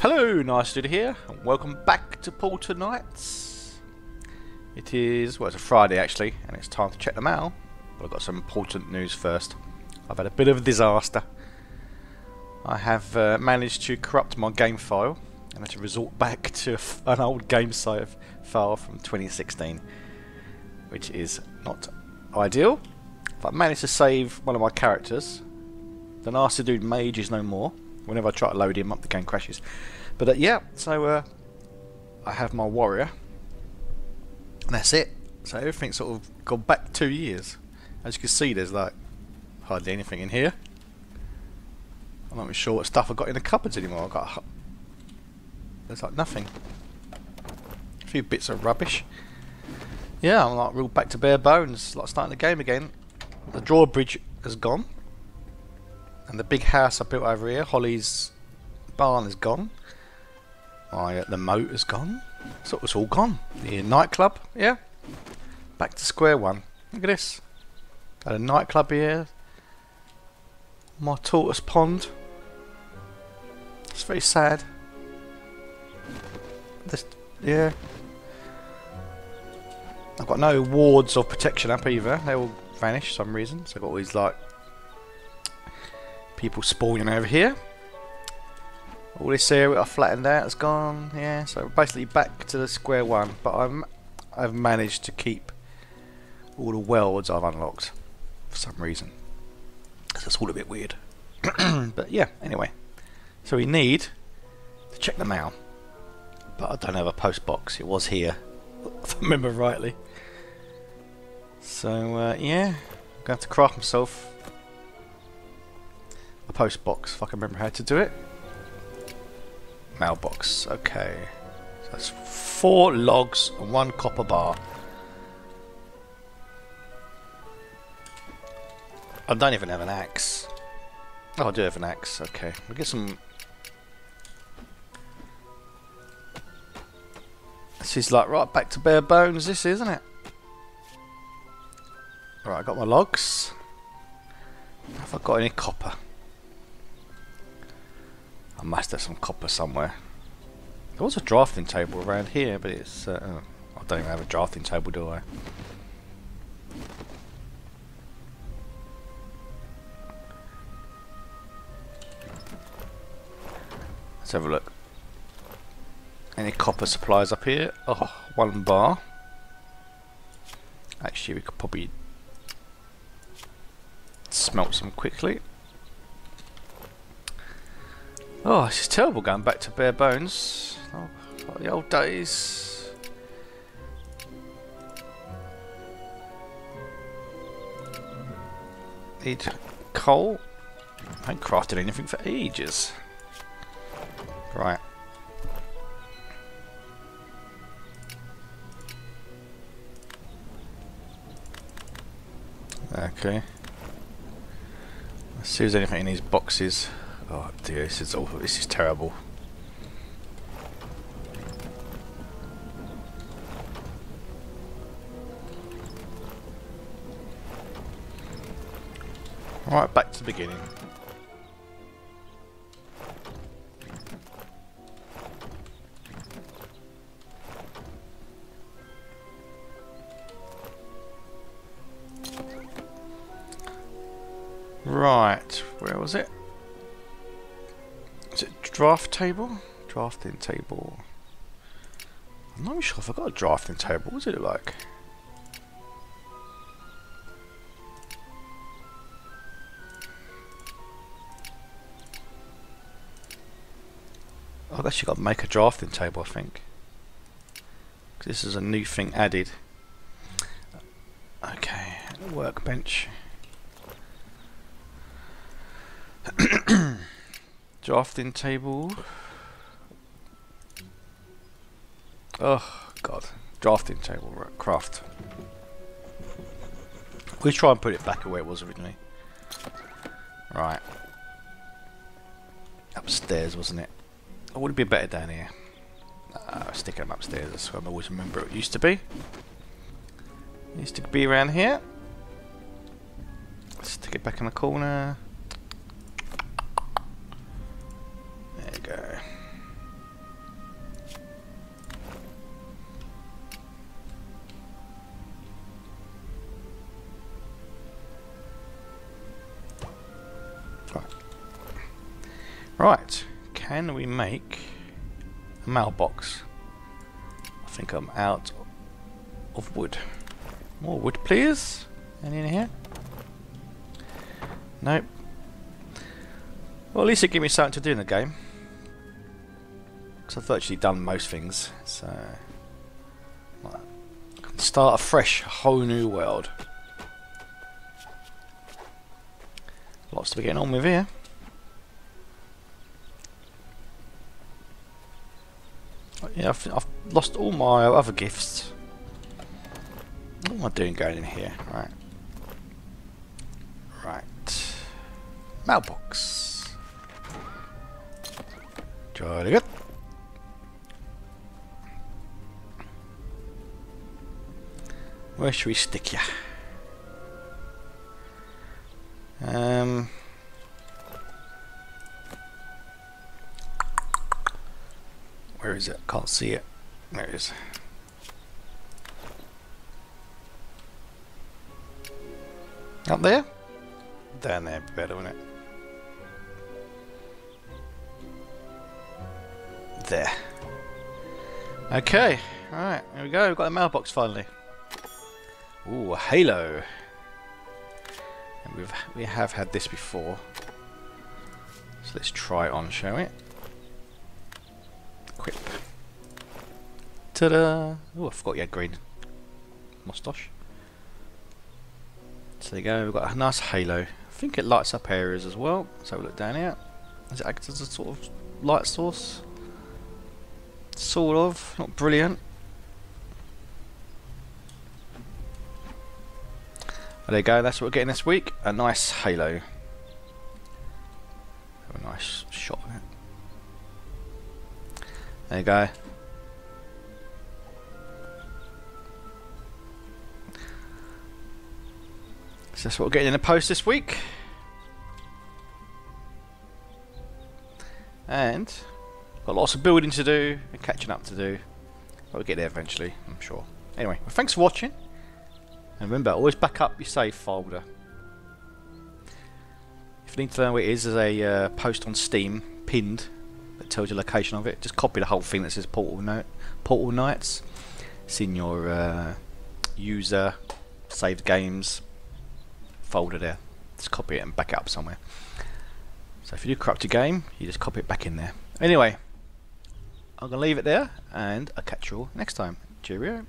Hello, Nastydude here, and welcome back to Portal Knights. It is, well, it's a Friday actually, and it's time to check the mail. But I've got some important news first. I've had a bit of a disaster. I have uh, managed to corrupt my game file, and had to resort back to an old game save file from 2016, which is not ideal. But I managed to save one of my characters. The nasty dude mage is no more. Whenever I try to load him up, the game crashes. But uh, yeah, so uh, I have my warrior, and that's it. So everything's sort of gone back two years. As you can see, there's like hardly anything in here. I'm not even sure what stuff I've got in the cupboards anymore. I've got there's like nothing. A few bits of rubbish. Yeah, I'm like real back to bare bones, like starting the game again. The drawbridge has gone. And the big house I built over here, Holly's barn is gone. My, uh, the moat is gone. So it's all gone. The nightclub, yeah. Back to square one. Look at this. Got a nightclub here. My tortoise pond. It's very sad. This, yeah. I've got no wards of protection up either. They all vanished for some reason. So I've got all these like people spawning over here. All this area I flattened out has gone, yeah, so basically back to the square one, but I'm, I've managed to keep all the welds I've unlocked for some reason. So it's all a bit weird. but yeah, anyway. So we need to check the mail. But I don't have a post box, it was here, if I remember rightly. So uh, yeah, I'm going to have to craft myself a post box if I can remember how to do it. Mailbox, okay. So that's four logs and one copper bar. I don't even have an axe. Oh, I do have an axe. Okay, we'll get some. This is like right back to bare bones. This isn't it? Right, I got my logs. Have I got any copper? I must have some copper somewhere. There was a drafting table around here, but it's... Uh, I don't even have a drafting table, do I? Let's have a look. Any copper supplies up here? Oh, one bar. Actually, we could probably smelt some quickly. Oh, this is terrible going back to bare bones. Oh, like the old days. Need coal. I ain't crafted anything for ages. Right. Okay. Let's see if there's anything in these boxes. Oh dear, this is awful. This is terrible. Right, back to the beginning. Right, where was it? Draft table? Drafting table. I'm not sure if I got a drafting table. What it like? I've actually got to make a drafting table, I think. This is a new thing added. Okay, workbench. Drafting table. Oh, God. Drafting table, right, craft. We'll try and put it back where it was originally. Right. Upstairs, wasn't it? Oh, would it be better down here? Uh, sticking them upstairs, that's what I always remember it used to be. It used to be around here. Stick it back in the corner. Right. Right. Can we make a mailbox? I think I'm out of wood. More wood, please. Any in here? Nope. Well, at least it gave me something to do in the game. Because I've virtually done most things. So, start a whole new world. Lots to be getting on with here. Yeah, I've, I've lost all my other gifts. What am I doing going in here? Right. Right. Mailbox. Jolly good. Where should we stick ya? Um. Where is it? Can't see it. There it is. Up there? Down there, better, wouldn't it? There. Okay, alright, here we go, we've got the mailbox finally. Ooh, halo. We've we have had this before. So let's try it on, shall we? Equip. Ta-da! Oh, I forgot you had green moustache. So there you go, we've got a nice halo. I think it lights up areas as well. Let's have a look down here. Does it act as a sort of light source? Sort of, not brilliant. There you go, that's what we're getting this week. A nice halo. Have a nice shot of it. There you go. So that's what we're getting in the post this week. And got lots of building to do and catching up to do. But we'll get there eventually, I'm sure. Anyway, well, thanks for watching. And remember, always back up your save folder. If you need to know where it is, there's a uh, post on Steam pinned that tells you the location of it. Just copy the whole thing that says Portal, Note, Portal Knights. It's in your uh, user saved games folder there. Just copy it and back it up somewhere. So if you do corrupt a game, you just copy it back in there. Anyway, I'm going to leave it there and I'll catch you all next time. Cheerio.